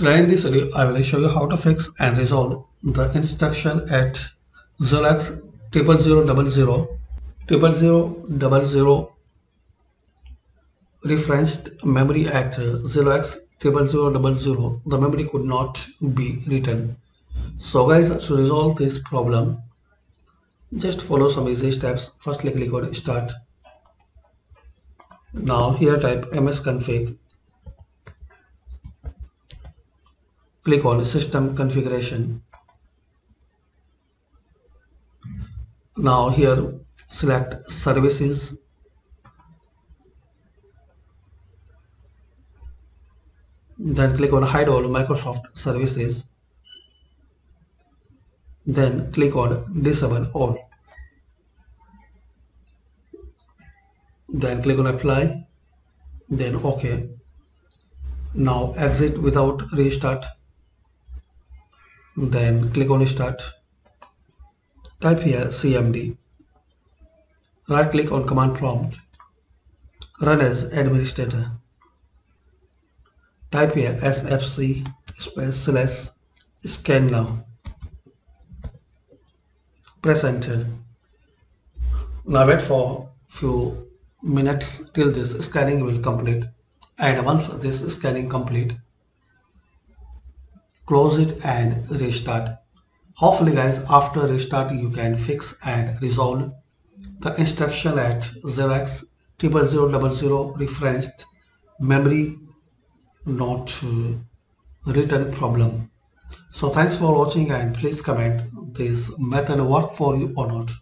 In this video, I will show you how to fix and resolve the instruction at 0x 0000 0000 referenced memory at 0x 0000 the memory could not be written. So guys to resolve this problem just follow some easy steps. Firstly click on start. Now here type msconfig click on system configuration. Now here select services. Then click on hide all Microsoft services. Then click on disable all. Then click on apply. Then ok now exit without restart then click on start. Type here cmd right click on command prompt. Run as administrator. Type here sfc space slash scan now. Press enter. Now wait for few minutes till this scanning will complete. And once this scanning complete close it and restart. Hopefully guys after restart you can fix and resolve the instruction at 0x 0000 referenced memory not uh, written problem. So thanks for watching and please comment this method work for you or not